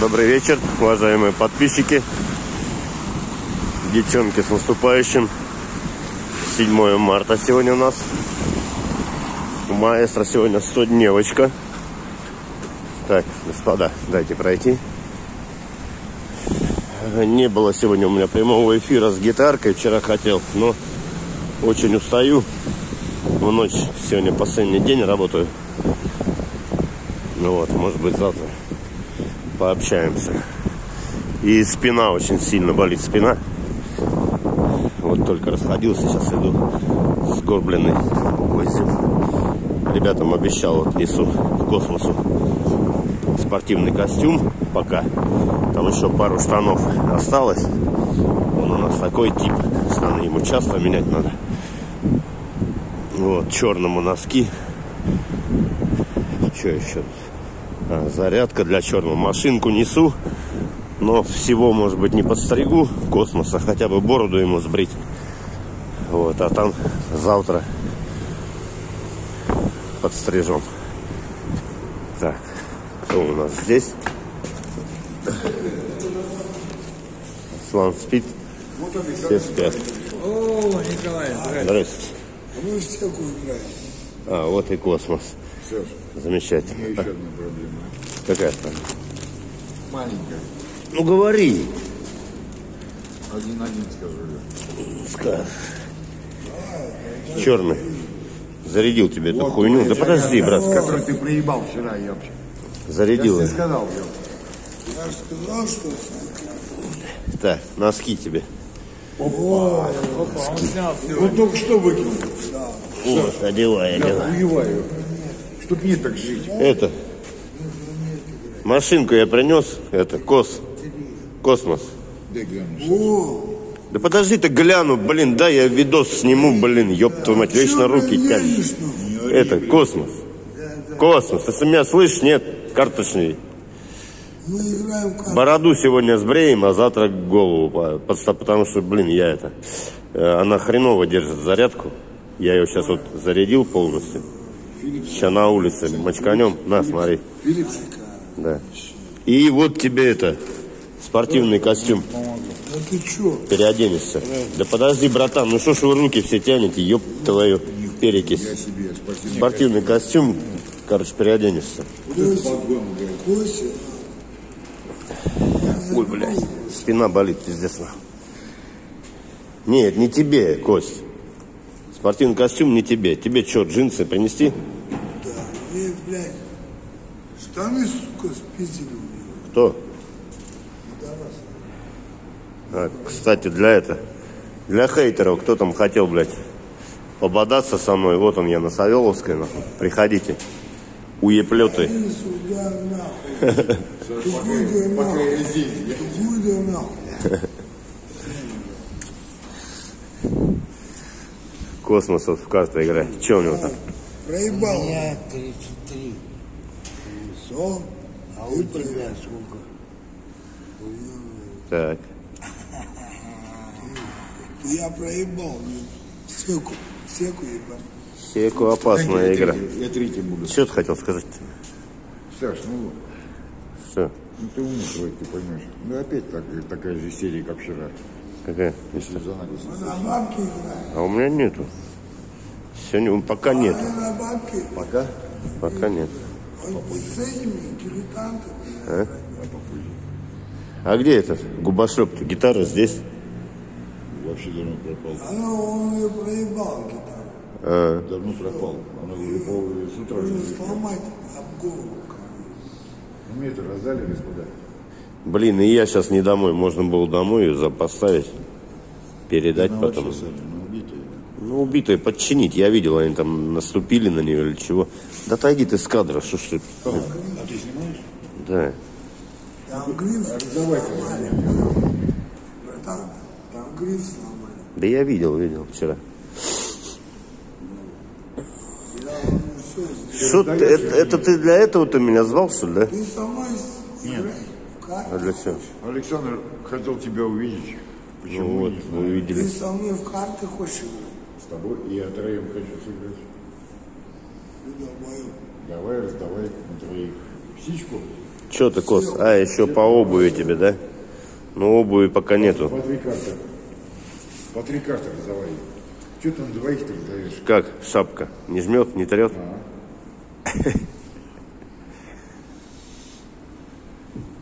Добрый вечер, уважаемые подписчики. Девчонки с наступающим. 7 марта сегодня у нас. У маэстро сегодня 100 дневочка. Так, господа, дайте пройти. Не было сегодня у меня прямого эфира с гитаркой. Вчера хотел, но очень устаю. В ночь сегодня последний день работаю. Ну вот, может быть завтра пообщаемся. И спина очень сильно болит спина. Вот только расходился, сейчас иду сгорбленный гвоздем. Ребятам обещал, вот несу к космосу спортивный костюм пока. Там еще пару штанов осталось. Он у нас такой тип. Штаны ему часто менять надо. Вот, черному носки. Что еще? А, зарядка для черного. Машинку несу. Но всего, может быть, не подстригу космоса. Хотя бы бороду ему сбрить. Вот, а там завтра подстрижем. Так, кто у нас здесь? Слан спит. Все спят. О, Николай, здрасте. Здрасте. А мы в какую играем? А, вот и космос. Все, Замечательно. еще одна проблема. Какая там? Маленькая. Ну говори. Один-один скажу я. Скажешь. Черный. Зарядил тебе эту хуйню. Да подожди, брат, Который как ты проебал вчера, ёпчик. зарядил. Я тебе сказал, ёпчик. Я же сказал, что Так, носки тебе. Он только что выкинул. Вот, одевай, одевай. Хуеваю. Чтоб не так жить. Это. Машинку я принес. Это, кос. Космос. Дай гляну. Да подожди ты гляну, блин, да, я видос сниму, блин, ёб твою мать, вечно руки тянешь. Это, космос. Космос, ты меня слышишь, нет? Карточный. Бороду сегодня сбреем, а завтра голову. Потому что, блин, я это... э, Она хреново держит зарядку. Я ее сейчас вот зарядил полностью. Сейчас на улице мочканем. На, смотри. Да. И вот тебе это, спортивный костюм. Переоденешься. Да подожди, братан, ну что ж вы руки все тянете, ёб твою перекись. Спортивный. Костюм, короче, переоденешься. Ой, блядь, спина болит, пиздец. Нет, не тебе, Кость. Спортивный костюм не тебе. Тебе что, джинсы принести? да, мне, блядь, штаны, сука, спиздили у. Кто? А, кстати, для это, для хейтеров, кто там хотел, блядь, пободаться со мной, вот он я на Савеловской, нахуй. Приходите. Уеплеты. Иди сюда, нахуй. Тупой да нахуй. Тупой да нахуй. Космос вот в карты играет. Че у него там? Проебал. меня 33. Все. А у тебя сколько? Так. Я проебал. Секу, секу ебал. Секу опасная Я игра. третий- Я третий буду. Что ты хотел сказать? Саш, ну, Что? ну ты умный ты поймешь. Ну опять так, такая же серия, как вчера. Какая? Если за нами На бабки играем. А у меня нету. Сегодня пока нет. А. Пока? Пока нет. Вот с этими дилетантами. А где этот губошлеп? Гитара здесь? вообще давно пропал. Оно, он ее проебал гитару. А, Давно пропал. Она уже пол с утра. Сломать об голову. Мне это раздали, господа. Блин, и я сейчас не домой. Можно было домой ее поставить, передать Ну, потом. вообще, ну, убитые. Ну, убитые подчинить. Я видел, они там наступили на нее или чего. Да отойди ты с кадра, что ж ты. А ты снимаешь? Да. Там гриф Давай, сломали. Братан, там гриф сломали. Да я видел, видел вчера. Что это, это ты для этого ты меня звал, что ли, да? ты со мной А чего? Александр хотел тебя увидеть. Почему Ну вот, не знаю. Ты увидели. со мной в карты хочешь играть? С тобой и я троем хочу сыграть. Ты долбоёб. Давай, раздавай на троих. Птичку. Че ты, Кос? А, еще по обуви тебе, да? Ну, обуви пока нету. По три карты. По три карты раздавай. Че ты на двоих-то раздаешь? Как шапка? Не жмет, не трет?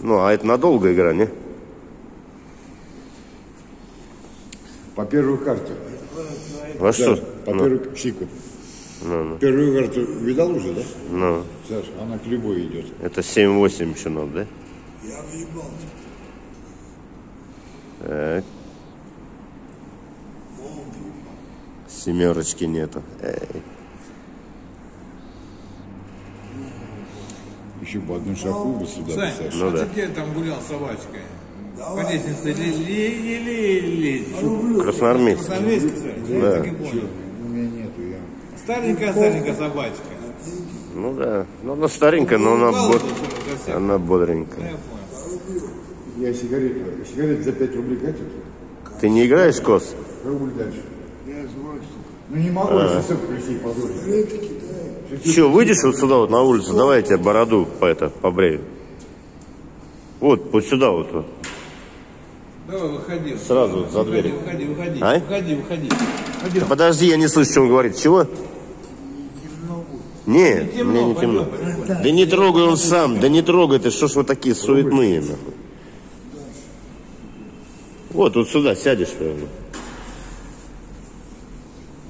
Ну, а это надолго игра, не? По первой карте. Во что? Саш, по Ну, первой Сику. Первую карту видал уже, да? ну, Саш, она к любой идет. это 7-8 еще надо, да? Я въебал. Так. Семерочки нету. Эй. Еще по одной шагу бы сюда, Сань, Саш. Ну а да. ты где там гулял с собачкой? Давай. По лестнице еле лезешь. Красноармейцы. Красноармейский, Сань? Да. понял. У меня нету, я... Старенькая-старенькая собачка. Ну да. Ну, она старенькая, но она, бод... она бодренькая. Я сигарету, сигарет за 5 рублей катят. Ты не играешь, Кос? Рубль дальше. Я что Ну не могу, я сосок присесть позорно. Че, выйдешь вот сюда вот на улицу, давай я тебе бороду по это, побрею. Вот, вот сюда вот. вот. Давай, выходи. Сразу за Выходи, дверь. Выходи, выходи. А? Выходи, выходи. Да подожди, я не слышу, что он говорит. Чего? Нет, Темно, мне не темно. пойдем, пойдем. Да не трогай он сам, да не трогай ты, что ж вы такие суетные, нахуй. Вот, вот сюда сядешь, наверное.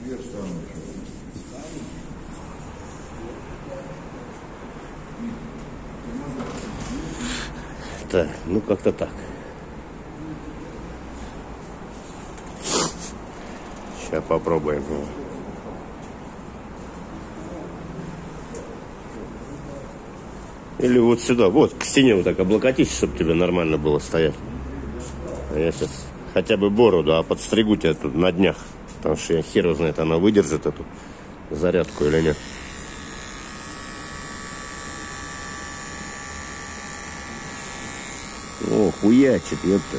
Я встану еще. Так, ну как-то так. Сейчас попробуем. Или вот сюда, вот, к стене вот так облокотись, чтобы тебе нормально было стоять. А я сейчас хотя бы бороду, а подстригу тебя тут на днях. Потому что я хер знает, она выдержит эту зарядку или нет. Хуячит, ёпта.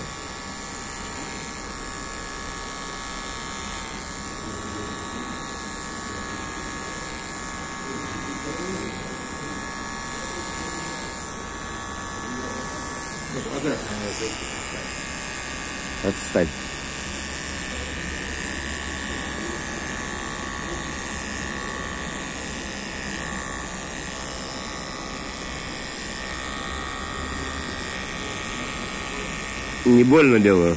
Отстань. Не больно делаю?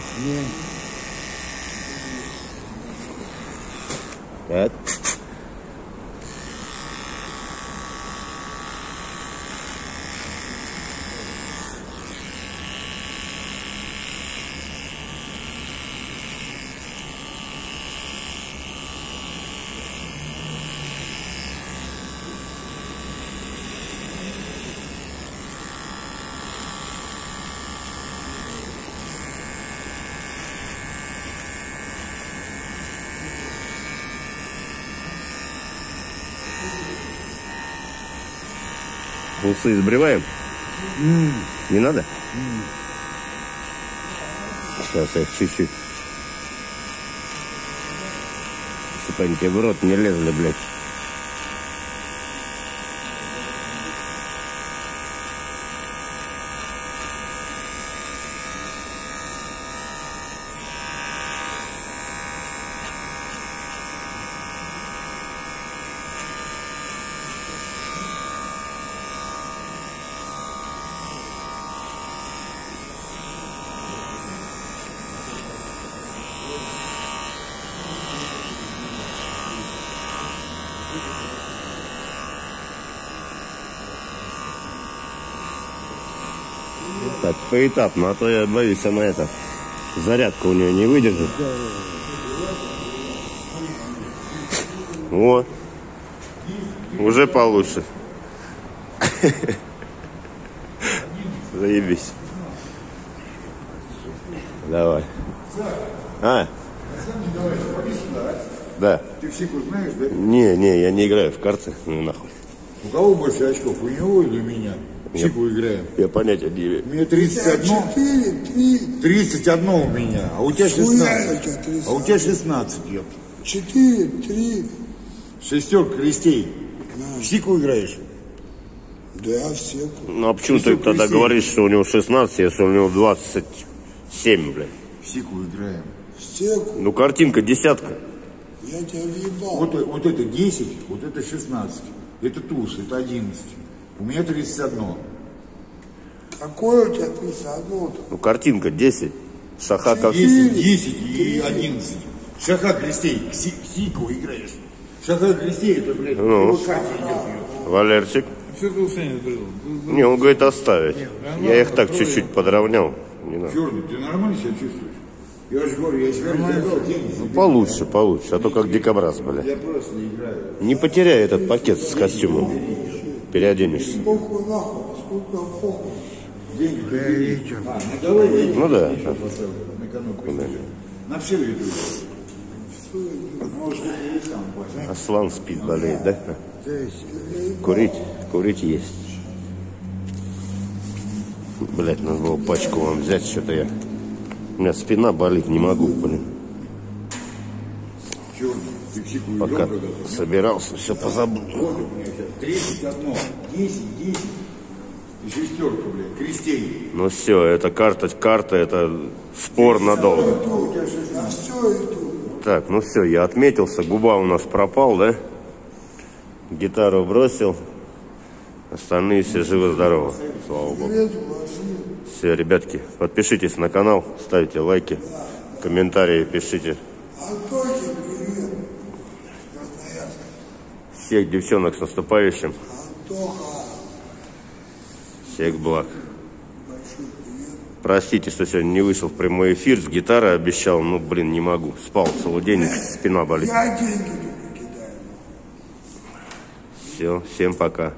Так. Усы сбриваем? Не надо? Сейчас я чуть-чуть. Чтобы они тебе в рот не лезли, блядь. Так, поэтапно, а то я боюсь, она это, зарядка у нее не выдержит. О, уже получше. Заебись. Давай. А? Да. Ты в Сику знаешь, да? Не, не, я не играю в карты. Ну нахуй. У кого больше очков? У него или у меня? В Сику играем. Я понятия не имею. У меня 31. Четыре, три, 31 у меня, а у тебя Хуя у тебя 16. 30. А у тебя 16, ёп. четыре, три. Шестерка крестей. В Сику играешь? Да, все. Ну а почему ты тогда говоришь, что у него 16, если у него 27, блядь? В сику играем. Стеку. Ну картинка десятка. Я тебя въебал. Вот, вот это 10, вот это 16. Это туз, это 11. У меня 31. Какое у тебя писа одно-то? Ну картинка 10. Шаха как... 10, 10 и 11. Шаха крестей, си- сику играешь. Шаха крестей, это, блядь, Ну. Валерчик. Ты? Не, он говорит оставить. Я их так чуть-чуть подровнял. Не надо. Черный, ты нормально себя чувствуешь? Я же говорю, я себе забрал деньги. Ну, получше, получше. А то как дикобраз, бля. Я просто не играю. Не потеряй этот пакет с костюмом. Переоденешься. Похуй нахуй, сколько похуй. Деньги ты А, ну. Ну да. На все веду. Может, и сам пойдешь. Аслан спит, болеет, да? Курить? Курить есть. Блять, надо было пачку вам взять, что-то я... У меня спина болит, не могу, блин. Пока собирался, все позабыл. Вот у меня сейчас 31, 10, 10 и шестерка, блядь, крестей. Ну все, это карта, карта, это спор надолго. У тебя 16. Я все иду. Так, ну все, я отметился, губа у нас пропал, да? Гитару бросил. Остальные все живы-здоровы, слава богу. Все, ребятки, подпишитесь на канал, ставьте лайки, комментарии пишите. Всех девчонок с наступающим, всех благ. Простите, что сегодня не вышел в прямой эфир, с гитарой обещал, ну блин, не могу. Спал целый день, спина болит. Я деньги. Все, всем пока.